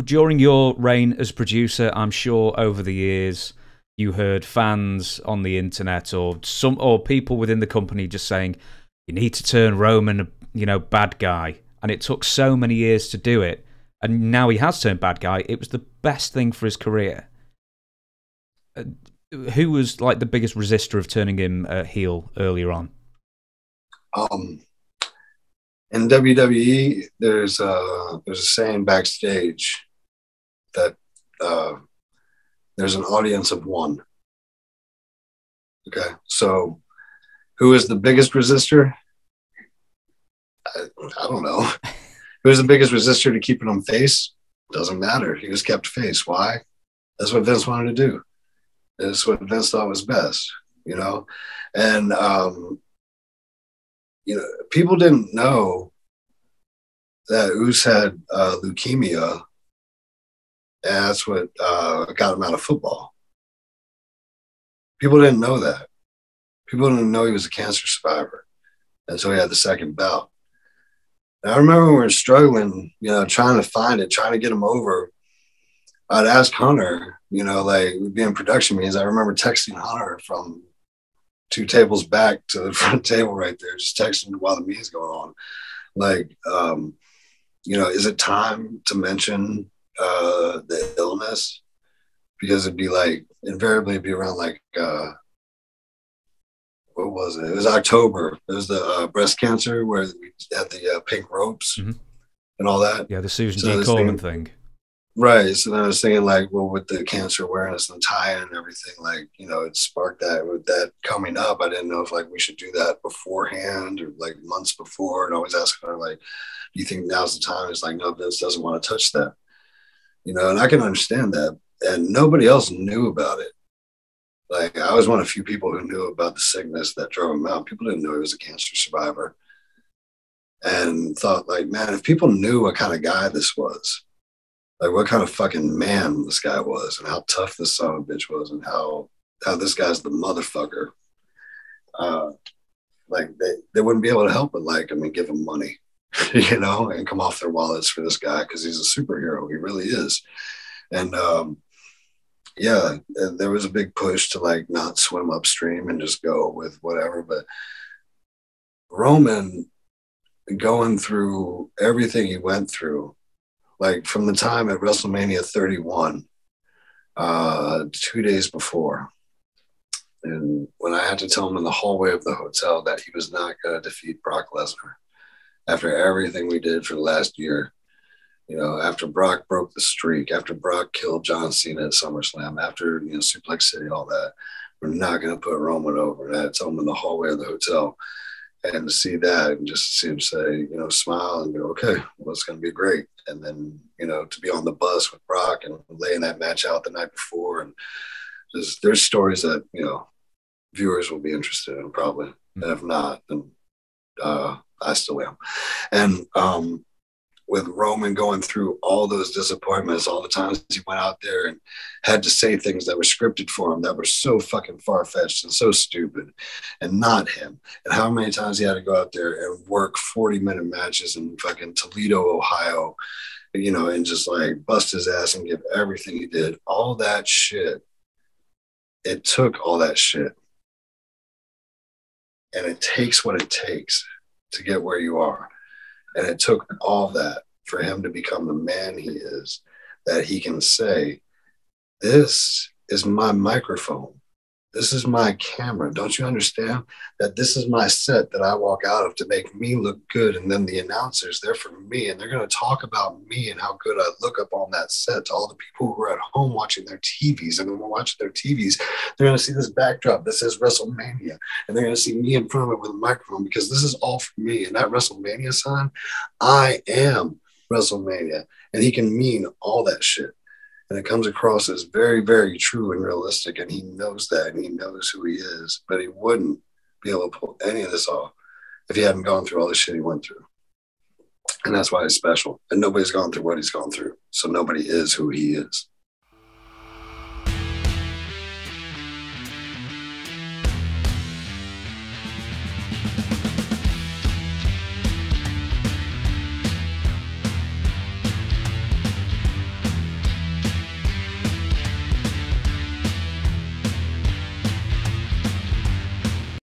during your reign as producer, I'm sure over the years you heard fans on the internet or some or people within the company just saying you need to turn Roman, you know, bad guy, and it took so many years to do it, and now he has turned bad guy. It was the best thing for his career. Uh, who was like the biggest resistor of turning him uh, heel earlier on? Um, in WWE, there's a there's a saying backstage that uh, there's an audience of one. Okay, so who is the biggest resistor? I, I don't know. Who's the biggest resistor to keeping him face? Doesn't matter. He was kept face. Why? That's what Vince wanted to do. That's what Vince thought was best, you know? And um, you know, people didn't know that Oos had uh, leukemia, and that's what uh, got him out of football. People didn't know that. People didn't know he was a cancer survivor, and so he had the second bout. And I remember we were struggling, you know, trying to find it, trying to get him over. I'd ask Hunter, you know, like we'd be in production meetings. I remember texting Hunter from two tables back to the front table right there, just texting while the meeting's going on. Like, um, you know, is it time to mention uh, the illness? Because it'd be like invariably it'd be around like uh, what was it? It was October. It was the uh, breast cancer where we had the uh, pink ropes mm-hmm. and all that. Yeah, the Susan so G. Komen thing. Right. So I was thinking like, well, with the cancer awareness and tie and everything, like, you know, it sparked that with that coming up. I didn't know if like we should do that beforehand or like months before. And always asking her like, do you think now's the time? It's like, no, Vince doesn't want to touch that. You know, and I can understand that. And nobody else knew about it. Like I was one of the few people who knew about the sickness that drove him out. People didn't know he was a cancer survivor. And thought like, man, if people knew what kind of guy this was, like what kind of fucking man this guy was and how tough this son of a bitch was and how how this guy's the motherfucker. Uh, like they, they wouldn't be able to help but like I mean give him money, you know, and come off their wallets for this guy because he's a superhero. He really is. And um, yeah, there was a big push to like not swim upstream and just go with whatever. But Roman going through everything he went through like from the time at WrestleMania 31, uh, two days before. And when I had to tell him in the hallway of the hotel that he was not going to defeat Brock Lesnar after everything we did for the last year, you know, after Brock broke the streak, after Brock killed John Cena at SummerSlam, after, you know, Suplex City, all that, we're not going to put Roman over. And I had to tell him in the hallway of the hotel and to see that and just see him say, you know, smile and go, okay, well, it's going to be great. And then, you know, to be on the bus with Brock and laying that match out the night before. And there's, there's stories that, you know, viewers will be interested in probably. Mm-hmm. And if not, then uh, I still am. And um, with Roman going through all those disappointments, all the times he went out there and had to say things that were scripted for him that were so fucking far fetched and so stupid and not him. And how many times he had to go out there and work 40 minute matches in fucking Toledo, Ohio, you know, and just like bust his ass and give everything he did. All that shit. It took all that shit. And it takes what it takes to get where you are. And it took all that for him to become the man he is, that he can say, This is my microphone. This is my camera. Don't you understand that this is my set that I walk out of to make me look good? And then the announcers, they're for me and they're going to talk about me and how good I look up on that set to all the people who are at home watching their TVs. And when we're watching their TVs, they're going to see this backdrop that says WrestleMania and they're going to see me in front of it with a microphone because this is all for me. And that WrestleMania sign, I am WrestleMania. And he can mean all that shit and it comes across as very, very true and realistic. And he knows that, and he knows who he is, but he wouldn't be able to pull any of this off if he hadn't gone through all the shit he went through. And that's why he's special. And nobody's gone through what he's gone through, so nobody is who he is.